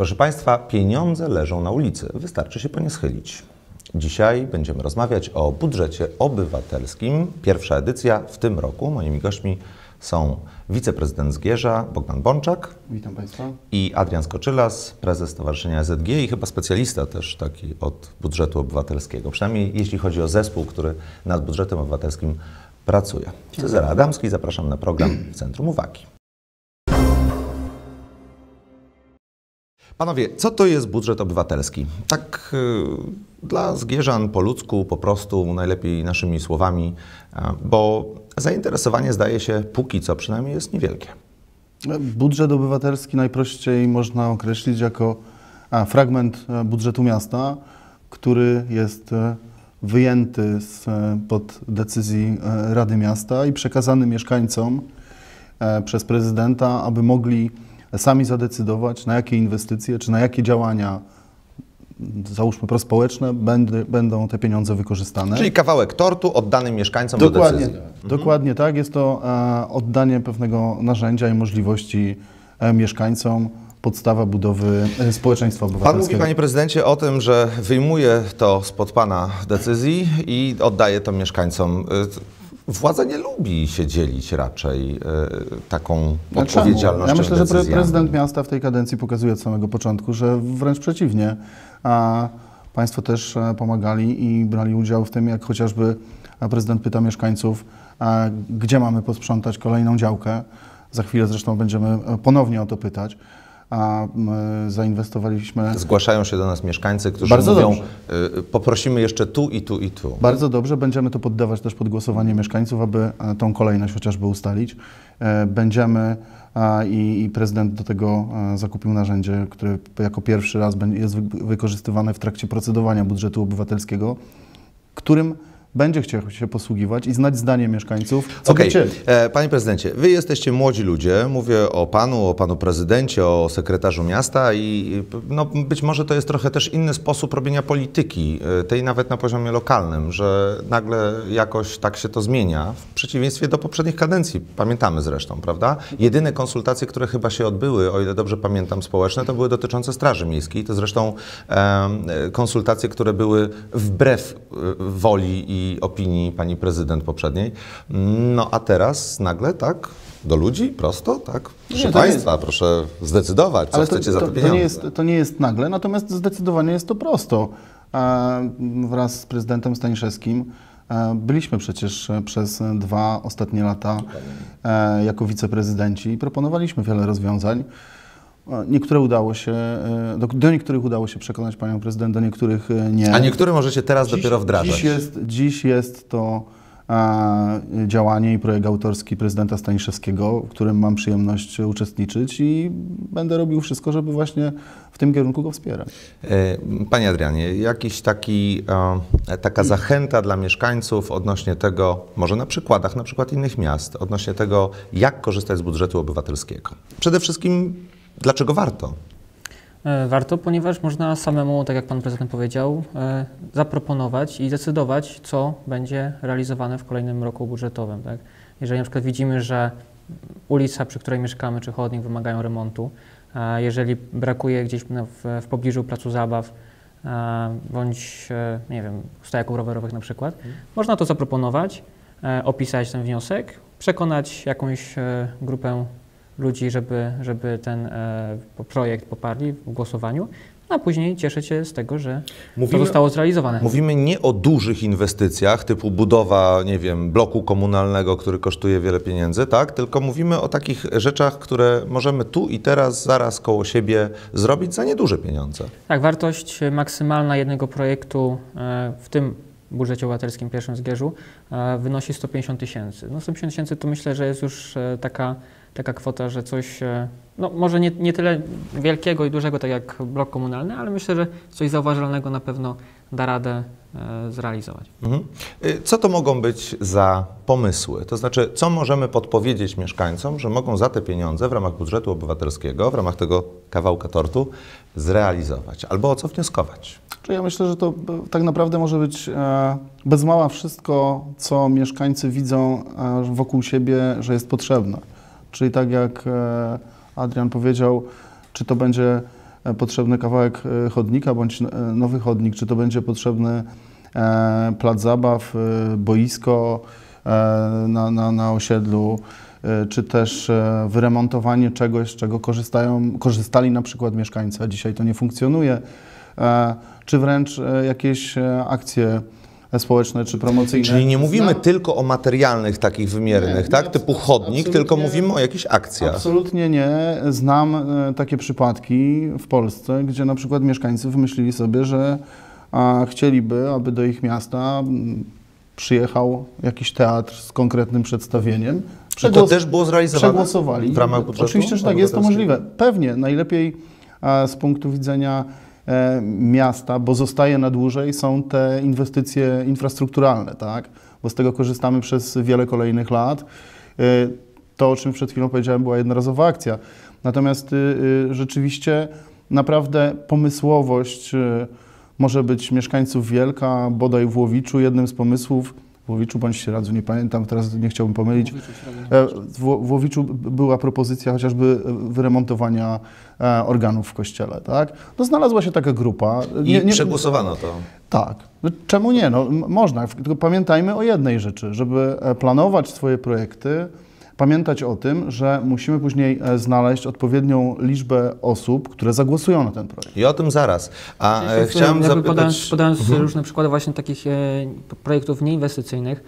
Proszę Państwa, pieniądze leżą na ulicy, wystarczy się po nie schylić. Dzisiaj będziemy rozmawiać o budżecie obywatelskim. Pierwsza edycja w tym roku. Moimi gośćmi są wiceprezydent Zgierza Bogdan Bączak Witam Państwa. i Adrian Skoczylas, prezes Stowarzyszenia ZG i chyba specjalista też taki od budżetu obywatelskiego. Przynajmniej jeśli chodzi o zespół, który nad budżetem obywatelskim pracuje. Cezary Adamski, zapraszam na program w Centrum Uwagi. Panowie, co to jest budżet obywatelski? Tak y, dla Zgierzan po ludzku, po prostu, najlepiej naszymi słowami, a, bo zainteresowanie zdaje się póki co przynajmniej jest niewielkie. Budżet obywatelski najprościej można określić jako a, fragment e, budżetu miasta, który jest e, wyjęty z, e, pod decyzji Rady Miasta i przekazany mieszkańcom przez prezydenta, aby mogli sami zadecydować, na jakie inwestycje czy na jakie działania, załóżmy prospołeczne, będę, będą te pieniądze wykorzystane. Czyli kawałek tortu oddany mieszkańcom do Dokładnie, decyzji. dokładnie tak. Jest to e, oddanie pewnego narzędzia i możliwości e, mieszkańcom, podstawa budowy e, społeczeństwa Pan mówi, obywatelskiego. panie prezydencie, o tym, że wyjmuje to spod pana decyzji i oddaje to mieszkańcom. Władza nie lubi się dzielić raczej y, taką czemu? odpowiedzialnością Ja myślę, że decyzjami. prezydent miasta w tej kadencji pokazuje od samego początku, że wręcz przeciwnie. A państwo też e, pomagali i brali udział w tym, jak chociażby e, prezydent pyta mieszkańców, gdzie mamy posprzątać kolejną działkę. Za chwilę zresztą będziemy ponownie o to pytać. A my zainwestowaliśmy Zgłaszają się do nas mieszkańcy, którzy Bardzo mówią, dobrze. y, poprosimy jeszcze tu i tu i tu. Bardzo dobrze, będziemy to poddawać też pod głosowanie mieszkańców, aby e, tą kolejność chociażby ustalić. E, Będziemy i, prezydent do tego e, zakupił narzędzie, które jako pierwszy raz jest wy- wykorzystywane w trakcie procedowania budżetu obywatelskiego, którym będzie chciał się posługiwać i znać zdanie mieszkańców, co chcieli. e, Panie prezydencie, wy jesteście młodzi ludzie, mówię o panu, o panu prezydencie, o sekretarzu miasta i no, być może to jest trochę też inny sposób robienia polityki, e, tej nawet na poziomie lokalnym, że nagle jakoś tak się to zmienia, w przeciwieństwie do poprzednich kadencji, pamiętamy zresztą, prawda? Jedyne konsultacje, które chyba się odbyły, o ile dobrze pamiętam, społeczne, to były dotyczące Straży Miejskiej, to zresztą e, konsultacje, które były wbrew woli i opinii pani prezydent poprzedniej. No a teraz nagle tak, do ludzi, prosto, tak? Proszę Nie, to Państwa, proszę zdecydować, co Ale chcecie za te to, pieniądze. nie jest, to nie jest nagle, natomiast zdecydowanie jest to prosto. E, Wraz z prezydentem Staniszewskim e, byliśmy przecież e, przez dwa ostatnie lata jako wiceprezydenci i proponowaliśmy wiele rozwiązań. Niektóre udało się, e, do, do niektórych udało się przekonać panią prezydent, do niektórych e, nie. A niektóre możecie teraz dopiero wdrażać. Dziś jest, dziś jest to e, działanie i projekt autorski prezydenta Staniszewskiego, w którym mam przyjemność uczestniczyć i będę robił wszystko, żeby właśnie w tym kierunku go wspierać. E, Panie Adrianie, jakiś taki, taka zachęta dla mieszkańców odnośnie tego, może na przykładach, na przykład innych miast, odnośnie tego, jak korzystać z budżetu obywatelskiego. Przede wszystkim, dlaczego warto? E, Warto, ponieważ można samemu, tak jak Pan Prezydent powiedział, e, zaproponować i zdecydować, co będzie realizowane w kolejnym roku budżetowym. Tak? Jeżeli na przykład widzimy, że ulica, przy której mieszkamy, czy chodnik wymagają remontu, jeżeli brakuje gdzieś w, w pobliżu placu zabaw, bądź, e, nie wiem, stojaków rowerowych na przykład, można to zaproponować, opisać ten wniosek, przekonać jakąś grupę ludzi, żeby, żeby ten e, projekt poparli w głosowaniu, a później cieszyć się z tego, że Mówimy- to zostało zrealizowane. Mówimy nie o dużych inwestycjach, typu budowa, nie wiem, bloku komunalnego, który kosztuje wiele pieniędzy, tak? Tylko mówimy o takich rzeczach, które możemy tu i teraz, zaraz koło siebie zrobić za nieduże pieniądze. Tak, wartość maksymalna jednego projektu e, w tym budżecie obywatelskim pierwszym Zgierzu e, wynosi 150 tysięcy. No 150 tysięcy to myślę, że jest już taka, taka kwota, że coś, no może nie, nie tyle wielkiego i dużego, tak jak blok komunalny, ale myślę, że coś zauważalnego na pewno da radę e, zrealizować. Mhm. Y, Co to mogą być za pomysły? To znaczy, co możemy podpowiedzieć mieszkańcom, że mogą za te pieniądze w ramach budżetu obywatelskiego, w ramach tego kawałka tortu zrealizować albo o co wnioskować? Czy ja myślę, że to e, tak naprawdę może być e, bez mała wszystko, co mieszkańcy widzą wokół siebie, że jest potrzebne. Czyli tak jak e, Adrian powiedział, czy to będzie e, potrzebny kawałek e, chodnika bądź nowy chodnik, czy to będzie potrzebny plac zabaw, boisko na, na, na osiedlu, czy też wyremontowanie czegoś, z czego korzystają, korzystali na przykład mieszkańcy, a dzisiaj to nie funkcjonuje, czy wręcz jakieś akcje społeczne czy promocyjne. Czyli nie mówimy Znam- tylko o materialnych takich wymiernych, Nie, tak? nie, Typu chodnik, tylko mówimy o jakichś akcjach. Absolutnie nie. Znam e, takie przypadki w Polsce, gdzie na przykład mieszkańcy wymyślili sobie, że a, chcieliby, aby do ich miasta przyjechał jakiś teatr z konkretnym przedstawieniem. Czy to też było zrealizowane Przegłosowali. w ramach budżetu Oczywiście, że tak, jest to możliwe. Pewnie, najlepiej a, z punktu widzenia miasta, bo zostaje na dłużej, są te inwestycje infrastrukturalne, tak? Bo z tego korzystamy przez wiele kolejnych lat. E, To, o czym przed chwilą powiedziałem, była jednorazowa akcja. Natomiast y, y, rzeczywiście naprawdę pomysłowość y, może być mieszkańców wielka, bodaj w Łowiczu jednym z pomysłów, Łowiczu bądź Sieradzu, nie pamiętam, teraz nie chciałbym pomylić, E, W Ło- w Łowiczu była propozycja chociażby e, wyremontowania e, organów w kościele, tak? No znalazła się taka grupa. I przegłosowano to. Tak. No, Czemu nie? No, można. Tylko pamiętajmy o jednej rzeczy, żeby planować swoje projekty, pamiętać o tym, że musimy później e, znaleźć odpowiednią liczbę osób, które zagłosują na ten projekt. I o tym zaraz. A e, chciałem jakby podając, zapytać... podając Mhm. różne przykłady właśnie takich e, projektów nieinwestycyjnych,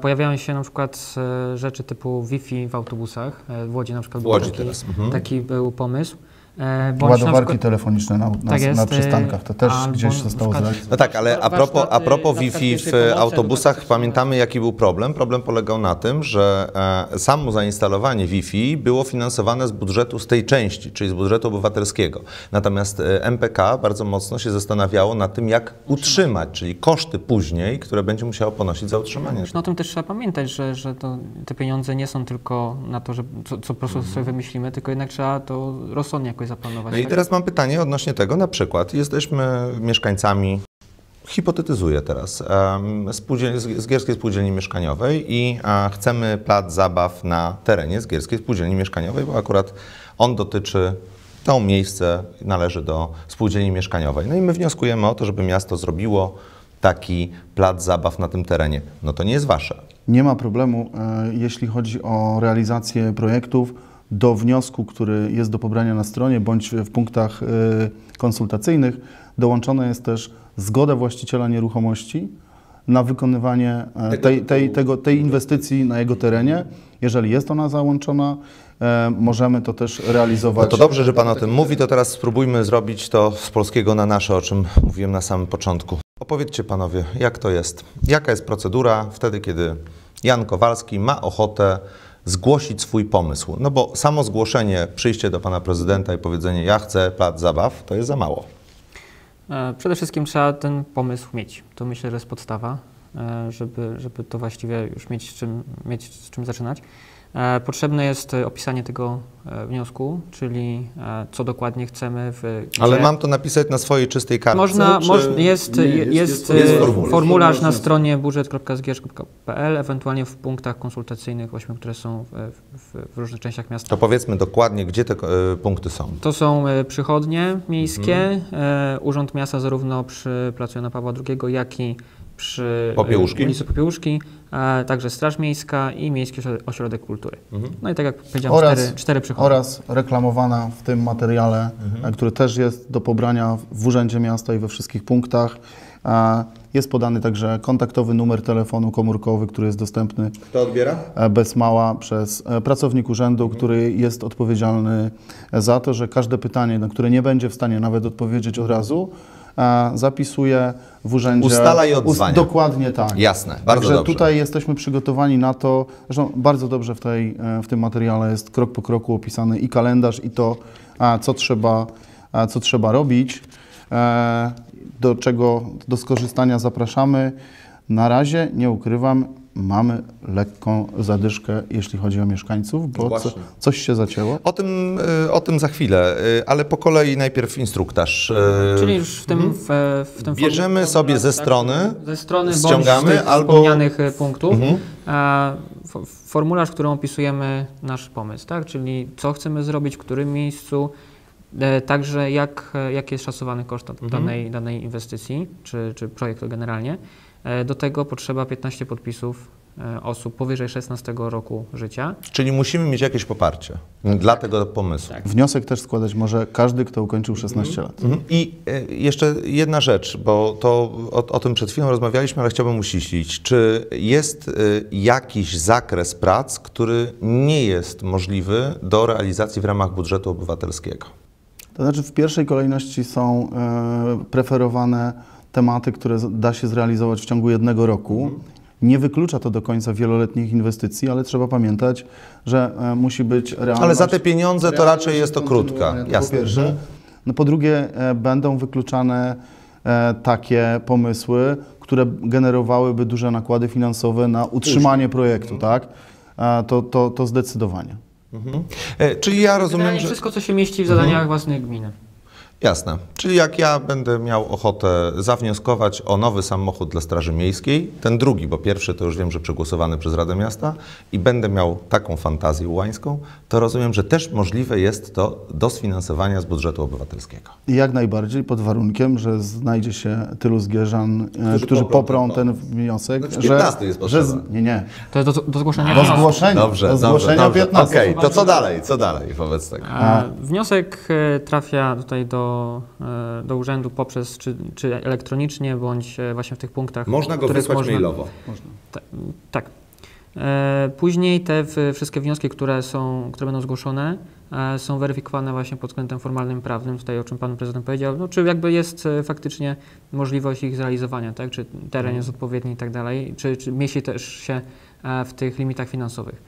pojawiają się na przykład rzeczy typu Wi-Fi w autobusach. W Łodzi na przykład Łodzi taki, teraz, mhm. taki był pomysł. E, bądź Ładowarki przykład- telefoniczne na, na, Tak jest, na e, przystankach, to też albo gdzieś zostało zrealizowane. No tak, ale a propos, a propos Wi-Fi w autobusach, pamiętamy jaki był problem? Problem polegał na tym, że e, samo zainstalowanie Wi-Fi było finansowane z budżetu z tej części, czyli z budżetu obywatelskiego. Natomiast e, MPK bardzo mocno się zastanawiało nad tym, jak utrzymać, czyli koszty później, które będzie musiało ponosić za utrzymanie. No o tym też trzeba pamiętać, że, że to, te pieniądze nie są tylko na to, że co, co po prostu sobie wymyślimy, tylko jednak trzeba to rozsądnie jakoś zaplanować. No i tak? teraz mam pytanie odnośnie tego, na przykład jesteśmy mieszkańcami, hipotetyzuję teraz, spółdziel- z- Zgierskiej Spółdzielni Mieszkaniowej i chcemy plac zabaw na terenie Zgierskiej Spółdzielni Mieszkaniowej, bo akurat on dotyczy, to miejsce należy do Spółdzielni Mieszkaniowej. No i my wnioskujemy o to, żeby miasto zrobiło taki plac zabaw na tym terenie. No to nie jest wasze. Nie ma problemu, e, jeśli chodzi o realizację projektów. Do wniosku, który jest do pobrania na stronie bądź w punktach e, konsultacyjnych, dołączona jest też zgoda właściciela nieruchomości na wykonywanie e, tej, tej, tego, tej inwestycji na jego terenie. Jeżeli jest ona załączona, e, możemy to też No realizować. to dobrze, że Pan o tym mówi, to teraz spróbujmy zrobić to z polskiego na nasze, o czym mówiłem na samym początku. Opowiedzcie Panowie, jak to jest? Jaka jest procedura wtedy, kiedy Jan Kowalski ma ochotę zgłosić swój pomysł? No bo samo zgłoszenie, przyjście do Pana Prezydenta i powiedzenie ja chcę plac zabaw, to jest za mało. E, Przede wszystkim trzeba ten pomysł mieć. To myślę, że jest podstawa, e, żeby, żeby to właściwie już mieć z czym, mieć z czym zaczynać. E, Potrzebne jest e, opisanie tego e, wniosku, czyli co dokładnie chcemy. W, Ale gdzie- mam to napisać na swojej czystej kartce? Można, czy... moż, jest, Nie, jest, jest- jest, jest formularz. formularz na stronie budżet.zgierz.pl, ewentualnie w punktach konsultacyjnych, ośmiu, które są w, w, w różnych częściach miasta. To powiedzmy dokładnie, gdzie te punkty są. To są przychodnie miejskie, Mhm. Urząd Miasta zarówno przy placu Jana Pawła II, jak i przy Popiełuszki. ulicy Popiełuszki, e, także Straż Miejska i Miejski Ośrodek- Kultury. Mhm. No i tak jak powiedziałem, Oraz- cztery, cztery przychodnie. oraz reklamowana w tym materiale, Mhm. e, który też jest do pobrania w Urzędzie Miasta i we wszystkich punktach. E, Jest podany także kontaktowy numer telefonu komórkowy, który jest dostępny Kto odbiera? e, bez mała przez pracownik urzędu, który jest odpowiedzialny za to, że każde pytanie, na które nie będzie w stanie nawet odpowiedzieć od razu, zapisuje w urzędzie. Ustala i Ust- odzwania. Dokładnie tak. Jasne, bardzo Także dobrze. tutaj jesteśmy przygotowani na to, zresztą bardzo dobrze w, tej, e, w tym materiale jest krok po kroku opisany i kalendarz, i to, co, trzeba, co trzeba robić, e, do czego do skorzystania zapraszamy. Na razie, nie ukrywam, mamy lekką zadyszkę, jeśli chodzi o mieszkańców, bo co, coś się zacięło. O tym, y, o tym za chwilę, y, ale po kolei najpierw instruktaż. y, Czyli już w tym, w, w tym Bierzemy sobie ze tak, strony, ze strony ściągamy bądź z tych albo- wspomnianych e, punktów Mhm. e, fo- formularz, w którym opisujemy nasz pomysł, tak? czyli co chcemy zrobić, w którym miejscu, E, Także jak, e, jaki jest szacowany koszt Mhm. danej, danej inwestycji, czy, czy projektu generalnie. E, Do tego potrzeba 15 podpisów e, osób powyżej 16 roku życia. Czyli musimy mieć jakieś poparcie dla tego pomysłu. Wniosek też składać może każdy, kto ukończył 16 lat. Mhm. I e, jeszcze jedna rzecz, bo to o, o tym przed chwilą rozmawialiśmy, ale chciałbym uściślić. Czy jest jakiś zakres prac, który nie jest możliwy do realizacji w ramach budżetu obywatelskiego? To znaczy w pierwszej kolejności są preferowane tematy, które da się zrealizować w ciągu jednego roku. Nie wyklucza to do końca wieloletnich inwestycji, ale trzeba pamiętać, że e, musi być realność. Ale za te pieniądze to raczej jest to krótka. Jasne. Po pierwsze. No po drugie, e, będą wykluczane e, takie pomysły, które generowałyby duże nakłady finansowe na utrzymanie projektu, tak? E, to, to, to zdecydowanie. Mhm. E, Czyli ja rozumiem, Generalnie że... wszystko, co się mieści w zadaniach Mhm. własnych gminy. Jasne. Czyli jak ja będę miał ochotę zawnioskować o nowy samochód dla Straży Miejskiej, ten drugi, bo pierwszy to już wiem, że przegłosowany przez Radę Miasta i będę miał taką fantazję ułańską, to rozumiem, że też możliwe jest to do sfinansowania z budżetu obywatelskiego. I Jak najbardziej, pod warunkiem, że znajdzie się tylu zgierzan, e, Którzy którzy poprą poprą ten ten wniosek, Znaczy że, 15 jest że potrzeba. z, nie, nie, To jest do, do zgłoszenia do zgłoszenia, Dobrze, do dobrze, zgłoszenia dobrze. 15. Okej, to co dalej, co dalej wobec tego? A Wniosek e, trafia tutaj do, e, do urzędu poprzez czy, czy elektronicznie, bądź e, właśnie w tych punktach. Można go wysłać można- mailowo. Ta, tak. E, Później te wszystkie wnioski, które, są, które będą zgłoszone, są weryfikowane właśnie pod względem formalnym, prawnym, tutaj o czym Pan Prezydent powiedział, no, czy jakby jest faktycznie możliwość ich zrealizowania, tak? czy teren jest odpowiedni i tak dalej, czy, czy mieści też się w tych limitach finansowych.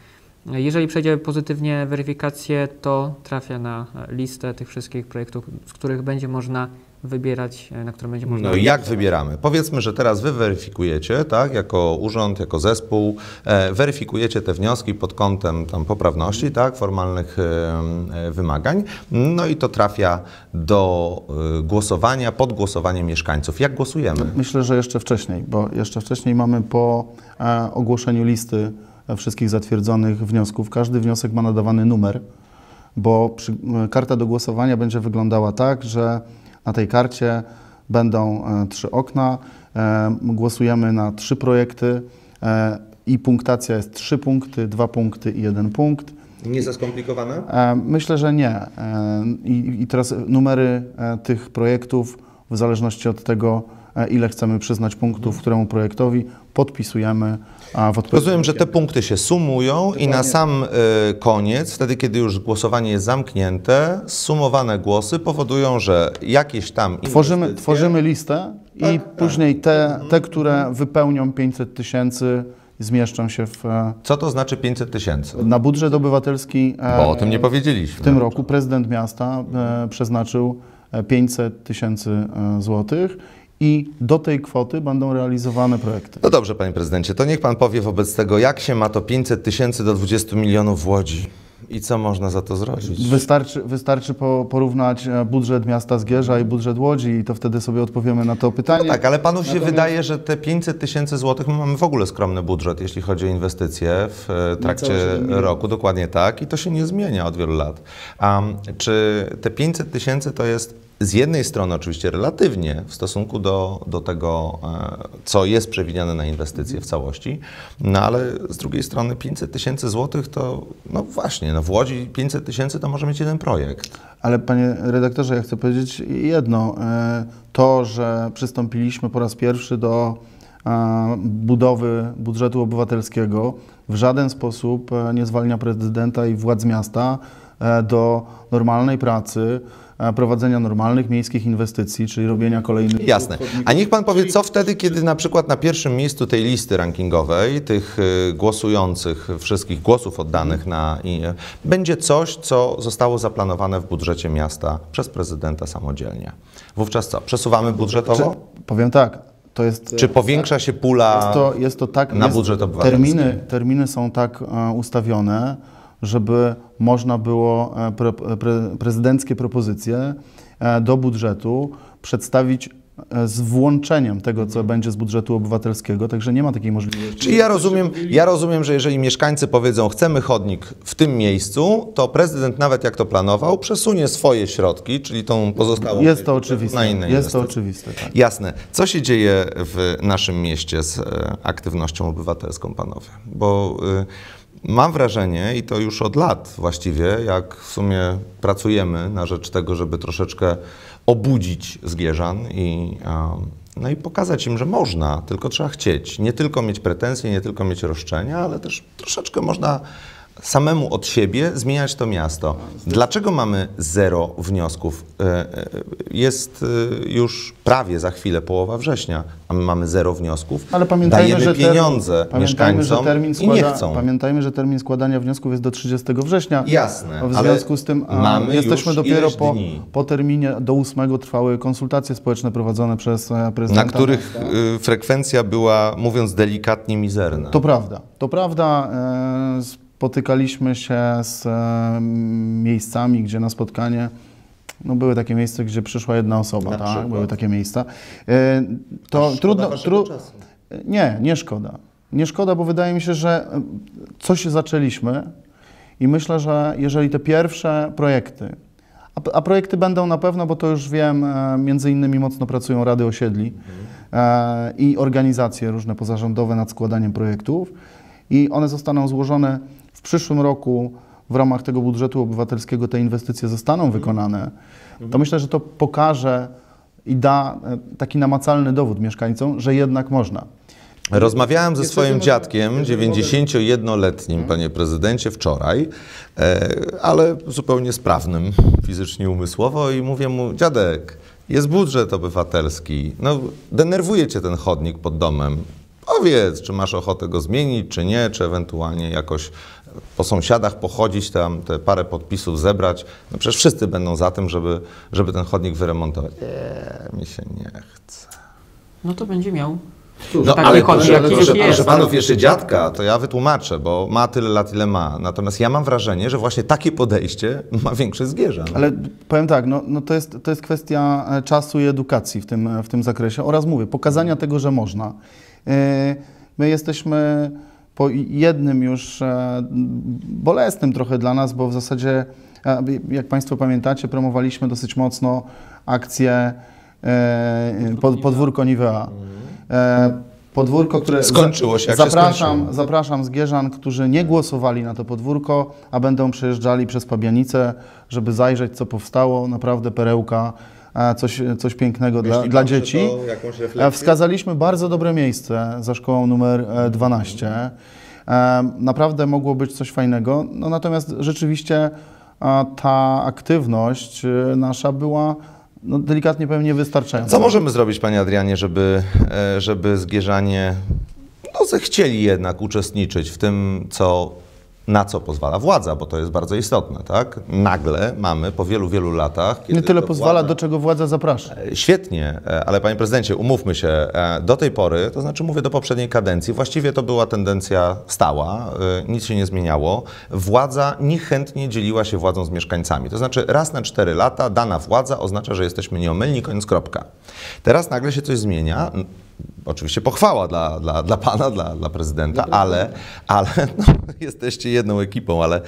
Jeżeli przejdzie pozytywnie weryfikację, to trafia na listę tych wszystkich projektów, z których będzie można wybierać, e, na które będzie można No i jak wybieramy? Powiedzmy, że teraz wy weryfikujecie, tak, jako urząd, jako zespół, e, weryfikujecie te wnioski pod kątem tam poprawności, tak, formalnych e, e, wymagań, no i to trafia do e, głosowania, pod głosowaniem mieszkańców. Jak głosujemy? Myślę, że jeszcze wcześniej, bo jeszcze wcześniej mamy po e, ogłoszeniu listy wszystkich zatwierdzonych wniosków. Każdy wniosek ma nadawany numer, bo przy, e, karta do głosowania będzie wyglądała tak, że na tej karcie będą e, trzy okna, e, głosujemy na trzy projekty i punktacja jest trzy punkty, dwa punkty i jeden punkt. Nie za skomplikowane? Myślę, że nie. I, I teraz numery tych projektów, w zależności od tego, ile chcemy przyznać punktów któremu projektowi, podpisujemy a w odpowiednim Rozumiem, że te punkty się sumują i na sam e, koniec, wtedy kiedy już głosowanie jest zamknięte, sumowane głosy powodują, że jakieś tam Tworzymy, inwestycje- tworzymy listę i później te, te, które wypełnią 500 tysięcy, zmieszczą się w, e, Co to znaczy 500 tysięcy? na budżet obywatelski. e, Bo o tym nie powiedzieliśmy. W tym roku prezydent miasta e, przeznaczył e, 500 tysięcy e, złotych i do tej kwoty będą realizowane projekty. No dobrze, panie prezydencie, to niech pan powie wobec tego, jak się ma to 500 tysięcy do 20 milionów w Łodzi i co można za to zrobić? Wystarczy, wystarczy po, porównać e, budżet miasta Zgierza i budżet Łodzi i to wtedy sobie odpowiemy na to pytanie. No tak, ale panu się Natomiast- wydaje, że te 500 tysięcy złotych, my mamy w ogóle skromny budżet, jeśli chodzi o inwestycje w e, trakcie Niecałe 7 milionów. roku, dokładnie tak, i to się nie zmienia od wielu lat. A czy te 500 tysięcy to jest z jednej strony oczywiście relatywnie w stosunku do, do tego, e, co jest przewidziane na inwestycje w całości, no ale z drugiej strony 500 tysięcy złotych to, no właśnie, no w Łodzi 500 tysięcy to może mieć jeden projekt. Ale panie redaktorze, ja chcę powiedzieć jedno. E, To, że przystąpiliśmy po raz pierwszy do e, budowy budżetu obywatelskiego, w żaden sposób nie zwalnia prezydenta i władz miasta do normalnej pracy, prowadzenia normalnych miejskich inwestycji, czyli robienia kolejnych. Jasne. A niech pan powie, co wtedy, kiedy na przykład na pierwszym miejscu tej listy rankingowej, tych y, głosujących, wszystkich głosów oddanych na. Y, będzie coś, co zostało zaplanowane w budżecie miasta przez prezydenta samodzielnie. Wówczas co? Przesuwamy budżetowo? Powiem tak, to jest. Czy powiększa się pula? Jest to, jest to tak. na budżet obywatelski. terminy, terminy są tak e, ustawione, żeby można było e, pre, pre, prezydenckie propozycje e, do budżetu przedstawić e, z włączeniem tego, co będzie z budżetu obywatelskiego, także nie ma takiej możliwości. Czyli ja rozumiem, ja rozumiem, że jeżeli mieszkańcy powiedzą, chcemy chodnik w tym miejscu, to prezydent nawet jak to planował, przesunie swoje środki, czyli tą pozostałą Jest to na oczywiste. inne Jest to inwestycje. oczywiste, tak. Jasne. Co się dzieje w naszym mieście z aktywnością obywatelską, panowie? Bo y, mam wrażenie, i to już od lat właściwie, jak w sumie pracujemy na rzecz tego, żeby troszeczkę obudzić Zgierzan i, no i pokazać im, że można, tylko trzeba chcieć. Nie tylko mieć pretensje, nie tylko mieć roszczenia, ale też troszeczkę można samemu od siebie zmieniać to miasto. Dlaczego mamy zero wniosków? E, e, Jest e, już prawie za chwilę połowa września, a my mamy zero wniosków. Ale pamiętajmy, Dajemy że pieniądze pamiętajmy, że mieszkańcom termin i nie składa- chcą. Pamiętajmy, że termin składania wniosków jest do 30 września. Jasne, W związku z tym mamy jesteśmy dopiero po, po terminie do 8 trwały konsultacje społeczne prowadzone przez prezydenta. na których frekwencja była, mówiąc delikatnie, mizerna. To prawda. To prawda. e, Spotykaliśmy się z e, miejscami, gdzie na spotkanie no były takie miejsca, gdzie przyszła jedna osoba, tak? Były takie miejsca. E, To trudno. czasu. Nie, nie szkoda. Nie szkoda, bo wydaje mi się, że e, coś zaczęliśmy i myślę, że jeżeli te pierwsze projekty, a, a projekty będą na pewno, bo to już wiem, między innymi mocno pracują rady osiedli e, i organizacje różne pozarządowe nad składaniem projektów i one zostaną złożone w przyszłym roku w ramach tego budżetu obywatelskiego te inwestycje zostaną wykonane, to myślę, że to pokaże i da e, taki namacalny dowód mieszkańcom, że jednak można. Rozmawiałem ze swoim dziadkiem, jeżeli mogę- 91-letnim, panie prezydencie, wczoraj, e, ale zupełnie sprawnym fizycznie, umysłowo i mówię mu, dziadek, jest budżet obywatelski, no denerwuje cię ten chodnik pod domem, powiedz, czy masz ochotę go zmienić, czy nie, czy ewentualnie jakoś po sąsiadach pochodzić tam, te parę podpisów zebrać, no przecież wszyscy będą za tym, żeby, żeby ten chodnik wyremontować. Nie, mi się nie chce. No to będzie miał. No, taki ale chodnik, proszę, jaki proszę, proszę panów, jeszcze dziadka, to ja wytłumaczę, bo ma tyle lat, ile ma. Natomiast ja mam wrażenie, że właśnie takie podejście ma większy zgierza. Ale powiem tak, no, no to, jest, to jest kwestia e, czasu i edukacji w tym, w tym zakresie oraz mówię, pokazania tego, że można. E, My jesteśmy po jednym już e, bolesnym trochę dla nas, bo w zasadzie, e, jak Państwo pamiętacie, promowaliśmy dosyć mocno akcję e, pod, Podwórko Nivea. E, Podwórko, które Skończyło się, jak się zapraszam, skończyło. zapraszam Zgierzan, którzy nie głosowali na to podwórko, a będą przejeżdżali przez Pabianicę, żeby zajrzeć, co powstało. Naprawdę perełka, coś, coś pięknego dla, dla dzieci. E, Wskazaliśmy bardzo dobre miejsce za szkołą numer e, 12. E, Naprawdę mogło być coś fajnego. No, natomiast rzeczywiście ta aktywność e, nasza była no, delikatnie pewnie niewystarczająca. Co możemy zrobić, panie Adrianie, żeby, e, żeby zgierzanie no, zechcieli jednak uczestniczyć w tym, co, na co pozwala władza, bo to jest bardzo istotne, tak? Nagle mamy po wielu, wielu latach... Nie tyle pozwala, władza- do czego władza zaprasza. E, Świetnie, e, ale panie prezydencie, umówmy się, e, do tej pory, to znaczy mówię do poprzedniej kadencji, właściwie to była tendencja stała, nic się nie zmieniało. Władza niechętnie dzieliła się władzą z mieszkańcami. To znaczy raz na cztery lata dana władza oznacza, że jesteśmy nieomylni, koniec kropka. Teraz nagle się coś zmienia. Oczywiście pochwała dla, dla, dla pana, dla, dla prezydenta, ale, ale no, jesteście jedną ekipą, ale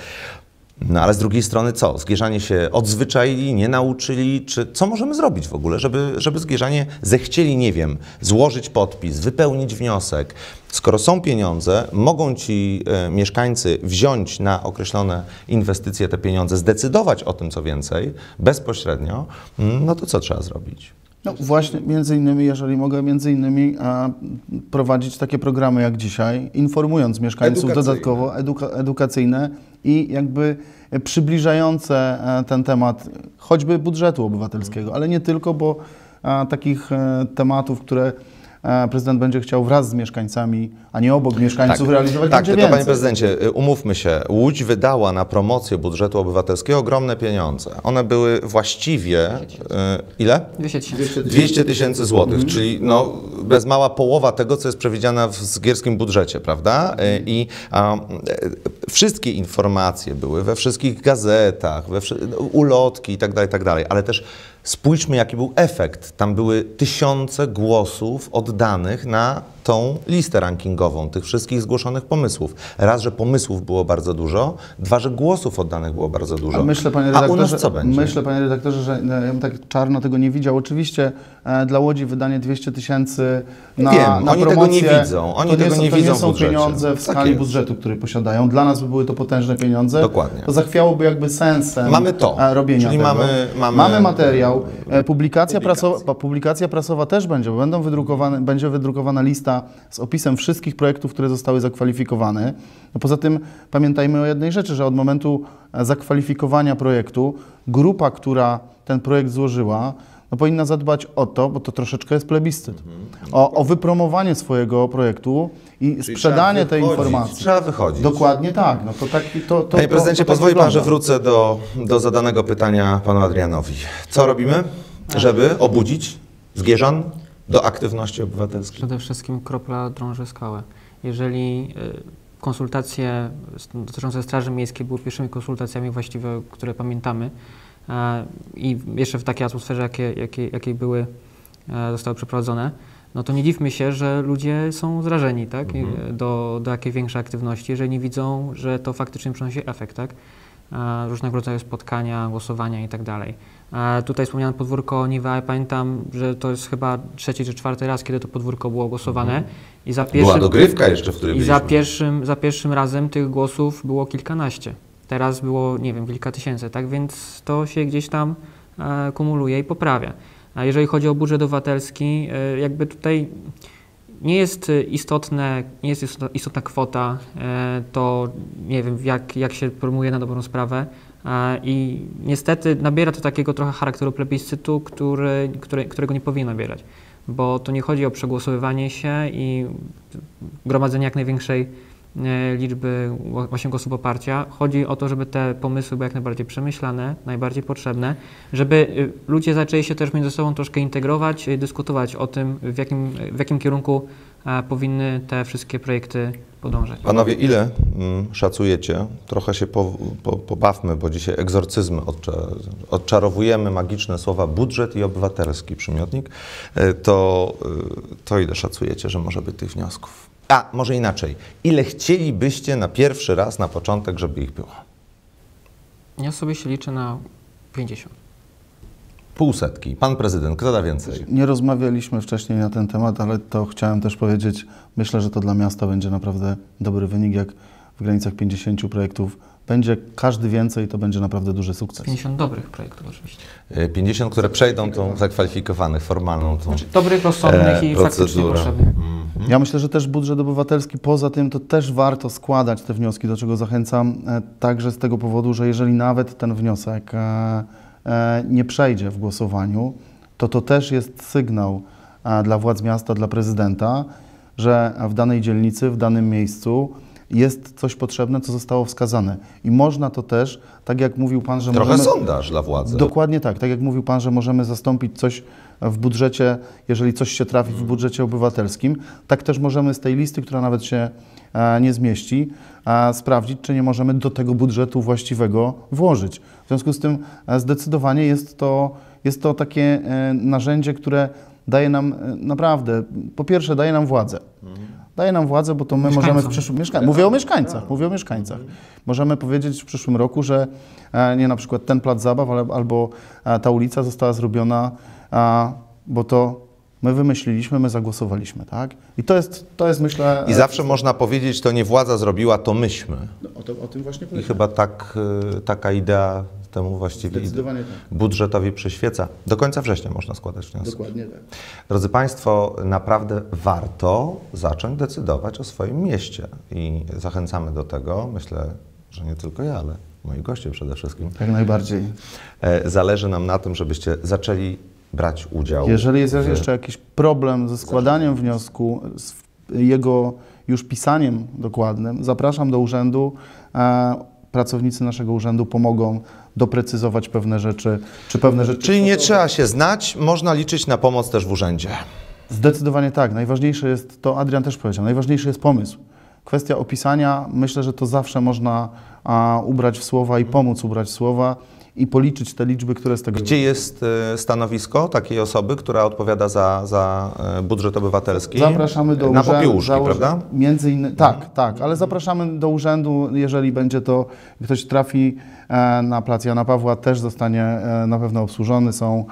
no ale z drugiej strony co? Zgierzanie się odzwyczaili, nie nauczyli? Czy co możemy zrobić w ogóle, żeby, żeby Zgierzanie zechcieli, nie wiem, złożyć podpis, wypełnić wniosek? Skoro są pieniądze, mogą ci e, mieszkańcy wziąć na określone inwestycje te pieniądze, zdecydować o tym, co więcej, bezpośrednio, mm, no to co trzeba zrobić? No właśnie, między innymi, jeżeli mogę, między innymi a, prowadzić takie programy jak dzisiaj, informując mieszkańców Edukacyjne. dodatkowo, eduka, edukacyjne i jakby przybliżające e, ten temat choćby budżetu obywatelskiego, ale nie tylko, bo a, takich e, tematów, które prezydent będzie chciał wraz z mieszkańcami, a nie obok mieszkańców realizować, tak, będzie tylko panie więcej. prezydencie, y, umówmy się, Łódź wydała na promocję budżetu obywatelskiego ogromne pieniądze. One były właściwie, y, ile? 200 tysięcy. 200 tysięcy złotych, czyli no, bez mała połowa tego, co jest przewidziane w zgierskim budżecie, prawda? Y, I y, wszystkie informacje były we wszystkich gazetach, we wszy- ulotki i tak dalej, i tak dalej, ale też Spójrzmy, jaki był efekt. Tam były tysiące głosów oddanych na tą listę rankingową tych wszystkich zgłoszonych pomysłów. Raz, że pomysłów było bardzo dużo, dwa, że głosów oddanych było bardzo dużo. A myślę, panie A u nas co będzie? Myślę, panie redaktorze, że no, ja bym tak czarno tego nie widział. Oczywiście e, dla Łodzi wydanie 200 tysięcy na, Wiem, na oni tego promocję, nie widzą. Oni to tego są, nie to widzą nie w są budżecie. pieniądze w Tak skali jest. budżetu, który posiadają. Dla nas by były to potężne pieniądze. Dokładnie. To zachwiałoby jakby sensem Mamy to. e, robienia Czyli tego. mamy- mamy- materiał. E, Publikacja, Publikację. prasowa, publikacja prasowa też będzie, bo będą wydrukowane, będzie wydrukowana lista z opisem wszystkich projektów, które zostały zakwalifikowane. No poza tym pamiętajmy o jednej rzeczy, że od momentu e, zakwalifikowania projektu grupa, która ten projekt złożyła, no powinna zadbać o to, bo to troszeczkę jest plebiscyt, o, o wypromowanie swojego projektu i sprzedanie tej informacji. Trzeba wychodzić. Dokładnie tak. No to tak to, to, Panie to, prezydencie, to tak pozwoli pan, że wrócę do, do zadanego pytania panu Adrianowi. Co robimy, żeby obudzić Zgierzan do aktywności obywatelskiej? Przede wszystkim kropla drąży skałę. Jeżeli y, konsultacje dotyczące Straży Miejskiej były pierwszymi konsultacjami właściwie, które pamiętamy i jeszcze w takiej atmosferze, jakie, jakie, jakiej były, e, zostały przeprowadzone, no to nie dziwmy się, że ludzie są zrażeni tak? E, do, do jakiej większej aktywności, jeżeli widzą, że to faktycznie przynosi efekt. Tak? Różnego rodzaju spotkania, głosowania i tak dalej. Tutaj wspomniane podwórko Niwa, ja pamiętam, że to jest chyba trzeci czy czwarty raz, kiedy to podwórko było głosowane i za Była pierwszym, dogrywka jeszcze, w której i za pierwszym, za pierwszym razem tych głosów było kilkanaście. Teraz było, nie wiem, kilka tysięcy, tak? Więc to się gdzieś tam e, kumuluje i poprawia. A jeżeli chodzi o budżet obywatelski, e, jakby tutaj nie jest istotne, nie jest istotna, istotna kwota, e, to nie wiem, jak, jak się promuje na dobrą sprawę. I niestety nabiera to takiego trochę charakteru plebiscytu, który, który, którego nie powinien nabierać. Bo to nie chodzi o przegłosowywanie się i gromadzenie jak największej liczby ło- właśnie głosów poparcia. Chodzi o to, żeby te pomysły były jak najbardziej przemyślane, najbardziej potrzebne, żeby y, ludzie zaczęli się też między sobą troszkę integrować, dyskutować o tym, w jakim, w jakim kierunku e, powinny te wszystkie projekty podążać. Panowie, ile mm, szacujecie? Trochę się po, po, pobawmy, bo dzisiaj egzorcyzmy odcza, odczarowujemy magiczne słowa budżet i obywatelski przymiotnik. E, To, y, to ile szacujecie, że może być tych wniosków? A, może inaczej. Ile chcielibyście na pierwszy raz, na początek, żeby ich było? Ja sobie się liczę na 50. Półsetki. Pan prezydent, kto da więcej? Nie rozmawialiśmy wcześniej na ten temat, ale to chciałem też powiedzieć. Myślę, że to dla miasta będzie naprawdę dobry wynik, jak w granicach 50 projektów będzie każdy więcej, to będzie naprawdę duży sukces. 50 dobrych projektów oczywiście. E, 50, które przejdą tą zakwalifikowanych, formalną tą Dobrych, rozsądnych e, i faktycznie potrzebnych. Ja myślę, że też budżet obywatelski, poza tym to też warto składać te wnioski, do czego zachęcam, e, także z tego powodu, że jeżeli nawet ten wniosek e, e, nie przejdzie w głosowaniu, to to też jest sygnał e, dla władz miasta, dla prezydenta, że w danej dzielnicy, w danym miejscu jest coś potrzebne, co zostało wskazane. I można to też, tak jak mówił Pan, że Trochę możemy... sondaż dla władzy. Dokładnie tak. Tak jak mówił Pan, że możemy zastąpić coś w budżecie, jeżeli coś się trafi w budżecie obywatelskim, tak też możemy z tej listy, która nawet się e, nie zmieści, e, sprawdzić, czy nie możemy do tego budżetu właściwego włożyć. W związku z tym e, zdecydowanie jest to, jest to takie narzędzie, które daje nam naprawdę, po pierwsze daje nam władzę. Daje nam władzę, bo to my możemy w Mieszkańcom. przyszłym... Mieszka... Mówię o mieszkańcach, mówię o mieszkańcach. Możemy powiedzieć w przyszłym roku, że e, nie na przykład ten plac zabaw, ale, albo e, ta ulica została zrobiona, e, bo to my wymyśliliśmy, my zagłosowaliśmy, tak? I to jest, to jest myślę... I zawsze można powiedzieć, to nie władza zrobiła, to myśmy. O, to, o tym właśnie I chyba tak, taka idea temu właściwie tak. budżetowi przyświeca. Do końca września można składać wnioski. Dokładnie tak. Drodzy Państwo, naprawdę warto zacząć decydować o swoim mieście i zachęcamy do tego. Myślę, że nie tylko ja, ale moi goście przede wszystkim. Jak najbardziej. E, Zależy nam na tym, żebyście zaczęli brać udział. Jeżeli jest w- jeszcze jakiś problem ze składaniem wniosku, z jego już pisaniem dokładnym, zapraszam do urzędu. Pracownicy naszego urzędu pomogą doprecyzować pewne rzeczy, czy pewne rzeczy... Czyli nie trzeba się znać, można liczyć na pomoc też w urzędzie. Zdecydowanie tak. Najważniejsze jest, to Adrian też powiedział, najważniejszy jest pomysł. Kwestia opisania, myślę, że to zawsze można, a, ubrać w słowa i pomóc ubrać w słowa i policzyć te liczby, które z tego Gdzie jest e, stanowisko takiej osoby, która odpowiada za, za e, budżet obywatelski? Zapraszamy do Na urzędu. popiełuszki, założy- prawda? Między innymi, tak, tak, ale zapraszamy do urzędu, jeżeli będzie to, ktoś trafi e, na plac Jana Pawła, też zostanie na pewno obsłużony. Są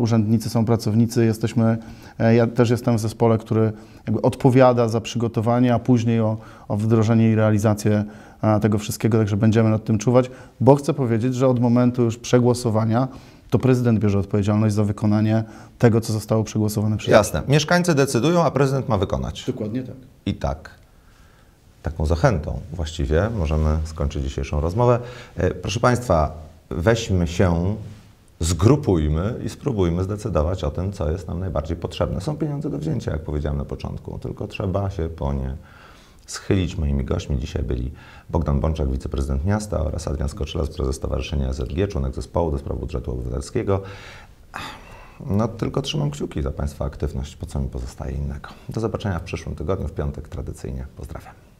urzędnicy, są pracownicy, jesteśmy, ja też jestem w zespole, który jakby odpowiada za przygotowanie, a później o, o wdrożenie i realizację tego wszystkiego, także będziemy nad tym czuwać, bo chcę powiedzieć, że od momentu już przegłosowania to prezydent bierze odpowiedzialność za wykonanie tego, co zostało przegłosowane przez Jasne. Mieszkańcy decydują, a prezydent ma wykonać. Dokładnie tak. I tak, taką zachętą właściwie możemy skończyć dzisiejszą rozmowę. E, Proszę Państwa, weźmy się, zgrupujmy i spróbujmy zdecydować o tym, co jest nam najbardziej potrzebne. Są pieniądze do wzięcia, jak powiedziałem na początku, tylko trzeba się po nie schylić. Moimi gośćmi dzisiaj byli Bogdan Bączak, wiceprezydent miasta oraz Adrian Skoczylas, prezes Stowarzyszenia ZG, członek zespołu do spraw budżetu obywatelskiego. No tylko trzymam kciuki za Państwa aktywność, po co mi pozostaje innego. Do zobaczenia w przyszłym tygodniu, w piątek tradycyjnie. Pozdrawiam.